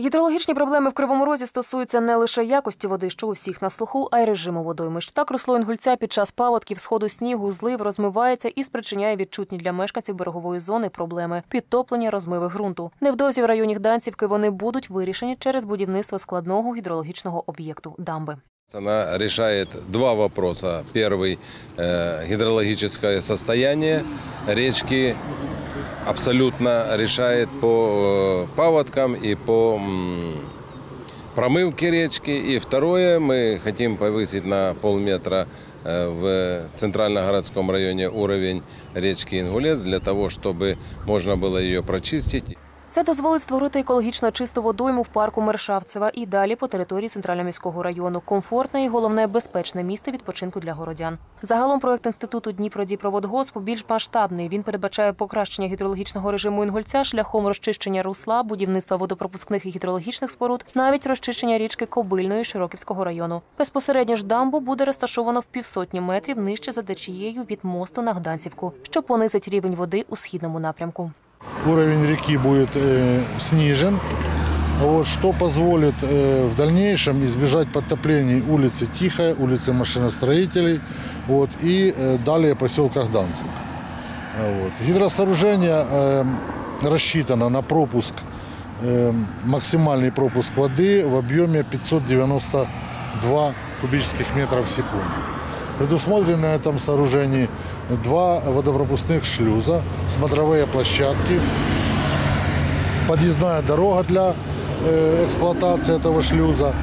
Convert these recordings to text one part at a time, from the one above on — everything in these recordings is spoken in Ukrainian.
Гідрологічні проблеми в Кривому Розі стосуються не лише якості води, що у всіх на слуху, а й режиму водоймищ. Так русло Інгульця під час паводків, сходу снігу, злив розмивається і спричиняє відчутні для мешканців берегової зони проблеми підтоплення розмиви ґрунту. Невдовзі в районі Гданцівки вони будуть вирішені через будівництво складного гідрологічного об'єкту дамби. Она решает два вопроса. Первый э, – гидрологическое состояние речки абсолютно решает по э, паводкам и по м, промывке речки. И второе, мы хотим повысить на полметра э, в центральногородском районе уровень речки Ингулец для того, чтобы можно было ее прочистить. Це дозволить створити екологічно чисту водойму в парку Мершавцева і далі по території центрально-міського району. Комфортне і головне безпечне місце відпочинку для городян. Загалом проект інституту Дніпродіпроводгосп більш масштабний. Він передбачає покращення гідрологічного режиму Інгульця шляхом розчищення русла, будівництва водопропускних і гідрологічних споруд, навіть розчищення річки Кобильної Широківського району. Безпосередньо ж дамбу буде розташовано в півсотні метрів нижче за течією від мосту на Гданцівку, що понизить рівень води у східному напрямку. Уровень реки будет э, снижен, вот, что позволит э, в дальнейшем избежать подтоплений улицы Тихая, улицы машиностроителей вот, и э, далее поселка Гданцев. А, Вот. Гидросооружение э, рассчитано на пропуск, э, максимальный пропуск воды в объеме 592 кубических метров в секунду. Предусмотрены на этом сооружении два водопропускных шлюза, смотровые площадки, подъездная дорога для э, эксплуатации этого шлюза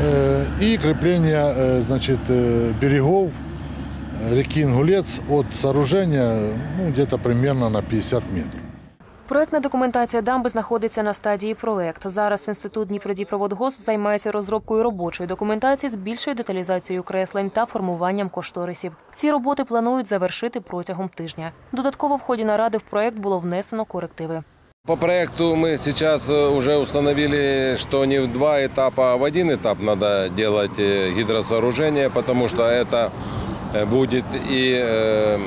э, и крепление э, значит, э, берегов реки Ингулец от сооружения ну, где-то примерно на 50 метров. Проектна документація дамби знаходиться на стадії проект. Зараз інститут Дніпродіпроводгосп займається розробкою робочої документації з більшою деталізацією креслень та формуванням кошторисів. Ці роботи планують завершити протягом тижня. Додатково в ході наради в проект було внесено корективи. По проекту мы сейчас э, уже установили, что не в два этапа, а в один этап надо делать э, гидросооружение, потому что это э, будет и э,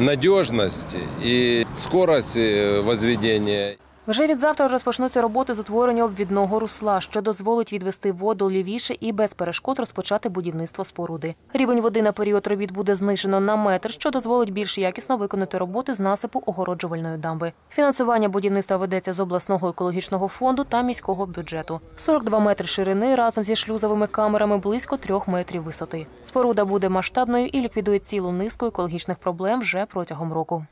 надежность, и скорость э, возведения. Вже від завтра розпочнуться роботи з утворення обвідного русла, що дозволить відвести воду лівіше і без перешкод розпочати будівництво споруди. Рівень води на період робіт буде знижено на метр, що дозволить більш якісно виконати роботи з насипу огороджувальної дамби. Фінансування будівництва ведеться з обласного екологічного фонду та міського бюджету. 42 метри ширини разом зі шлюзовими камерами близько 3 метрів висоти. Споруда буде масштабною і ліквідує цілу низку екологічних проблем вже протягом року.